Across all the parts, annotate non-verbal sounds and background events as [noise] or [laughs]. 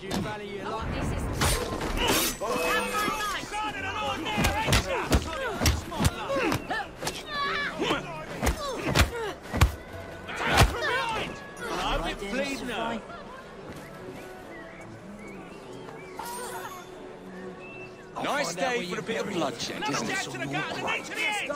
I assumed you'd value your life. This is Started an ordinary adventure! Attack from behind! I've been bleeding her. Nice day for a bit of bloodshed, isn't step it?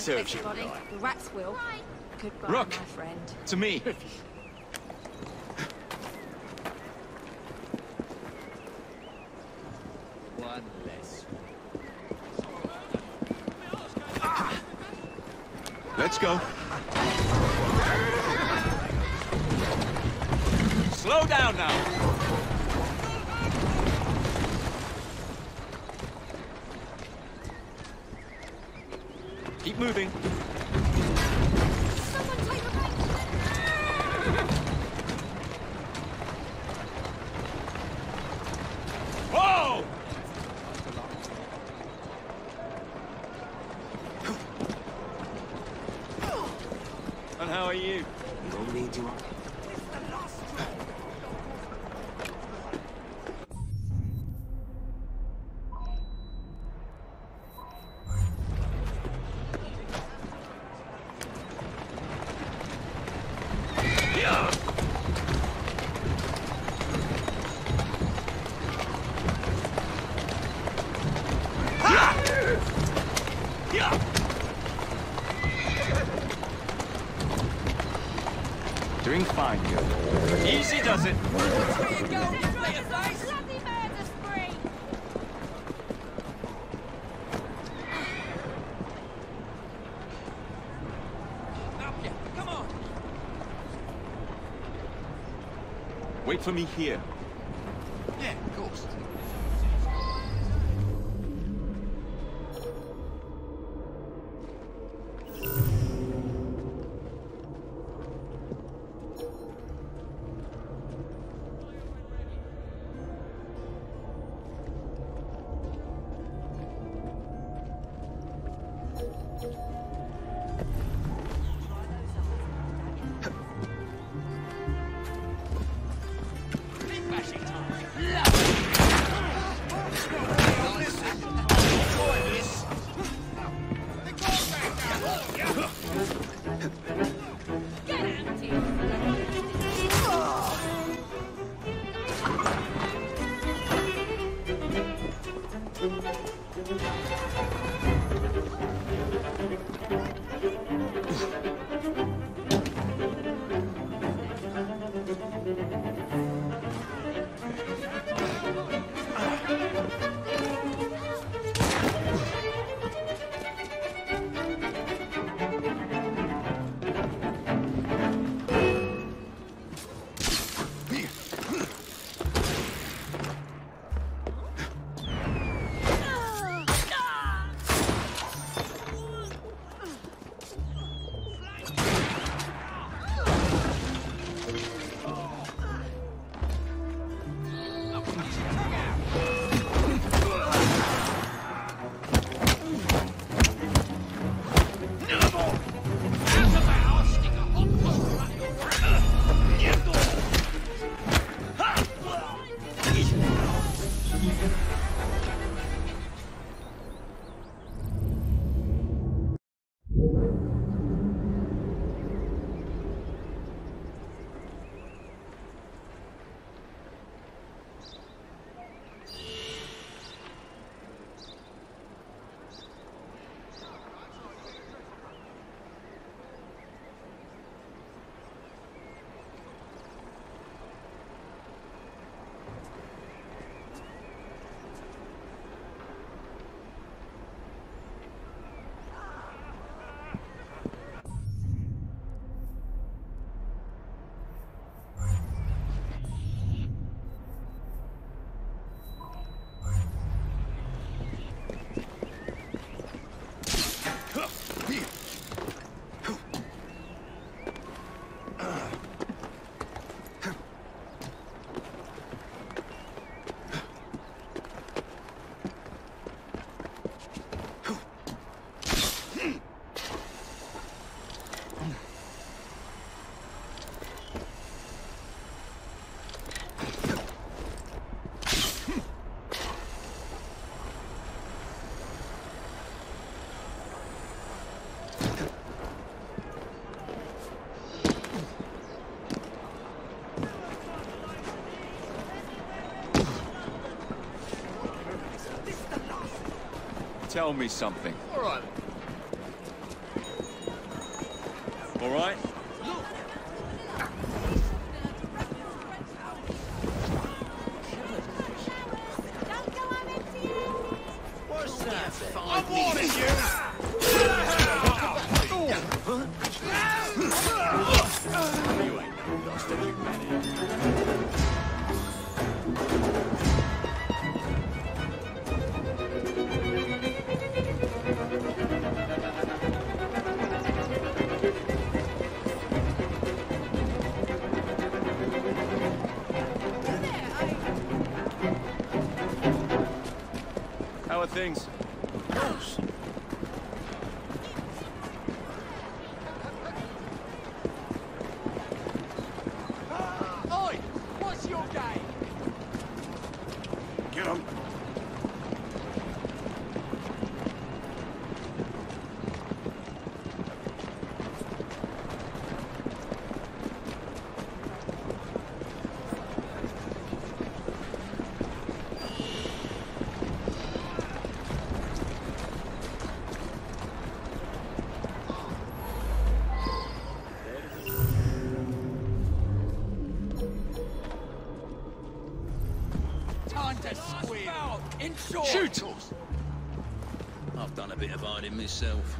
Serves fetch your you the rats will. Goodbye, Rook. my friend. To me. [laughs] how are you? Don't need. Doing Wait for me here. Yeah, of course. Thank you. tell me something. All right. Shoot! I've done a bit of hiding myself.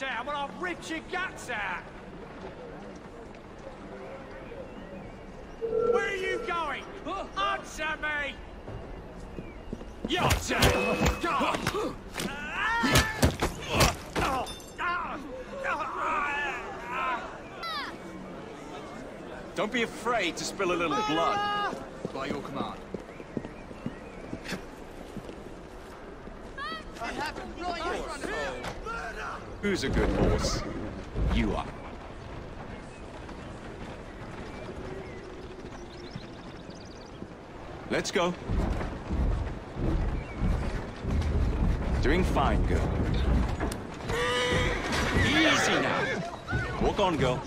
down when I've ripped your guts out. Where are you going? Answer me! Your turn! Don't be afraid to spill a little blood. By your command. Who's a good horse? You are. Let's go. Doing fine, girl. Easy now. Walk on, girl.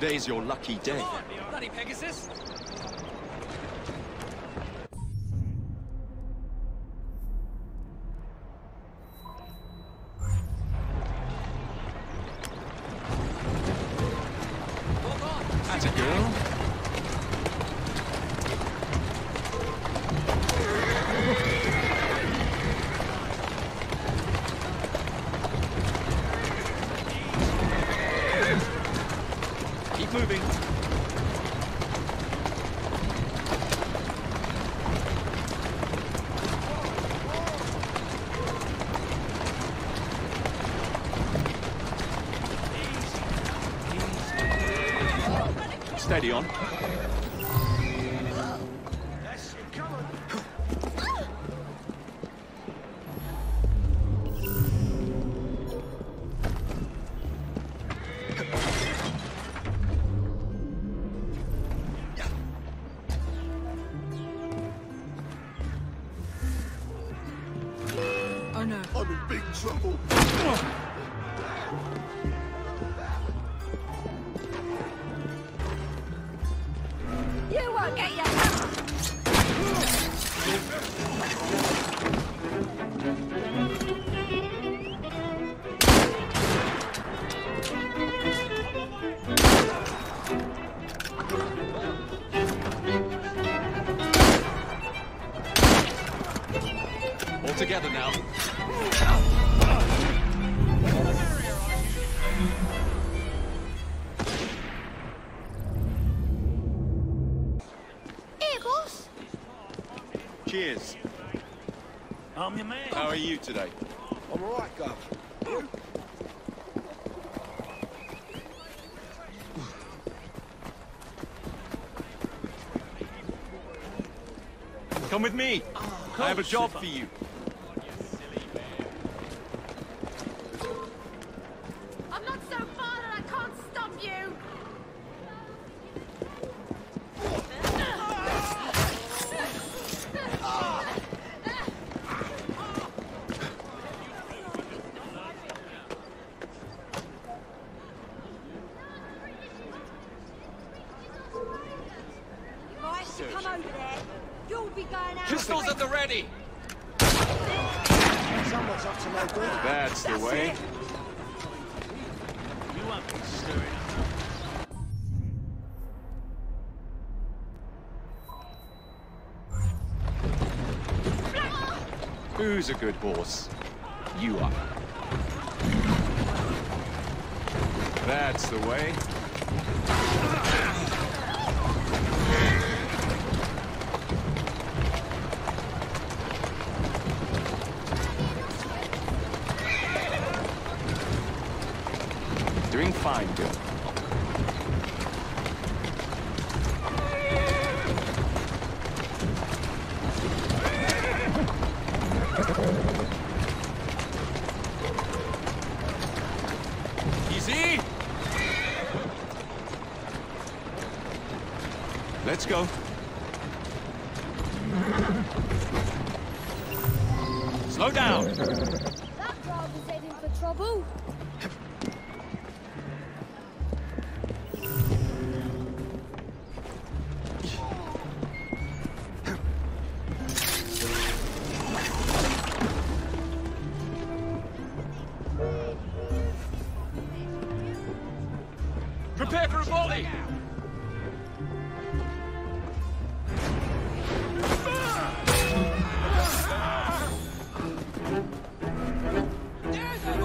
Today's your lucky day. Bloody Pegasus! You today? I'm alright, Gov. Come with me. Ah, I have a job for you. Who's a good horse? You are. That's the way. Doing fine, girl. Prepare for a volley. There's a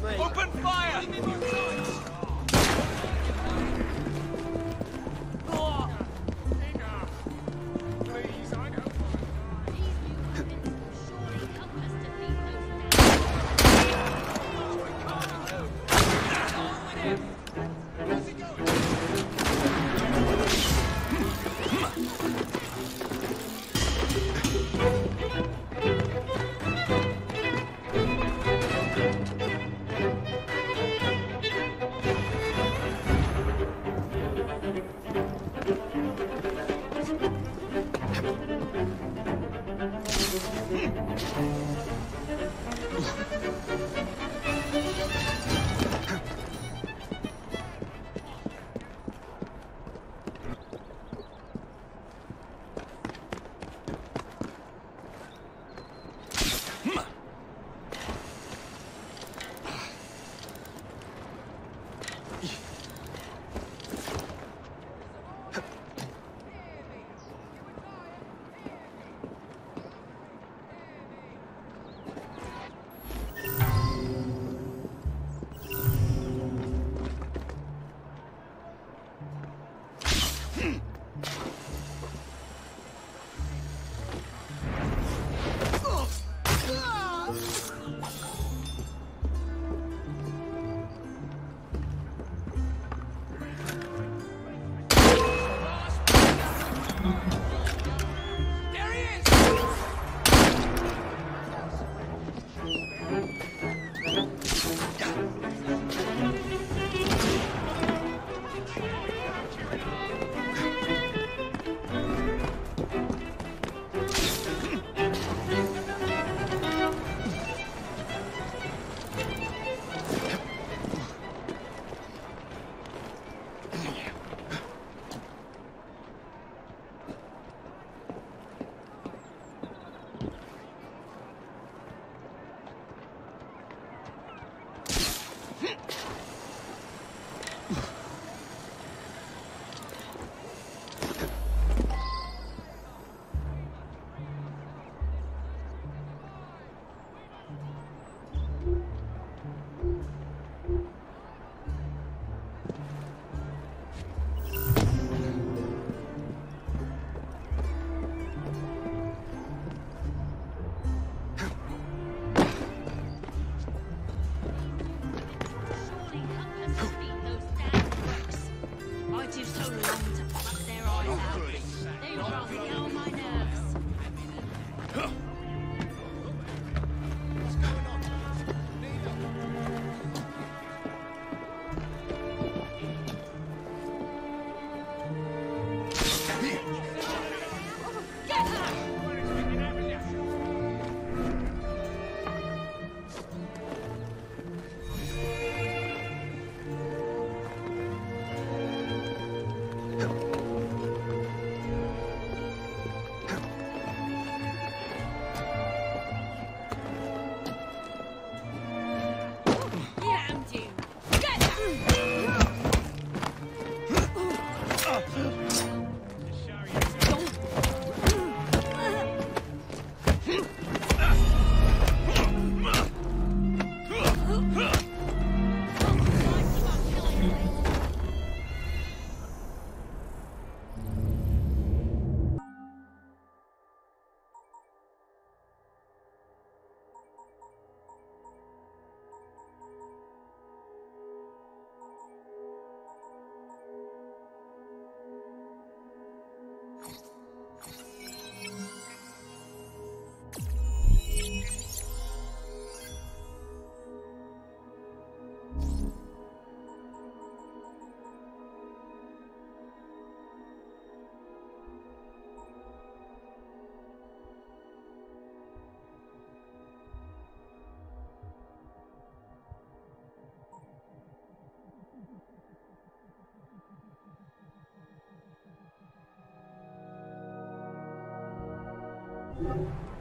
buggers Thank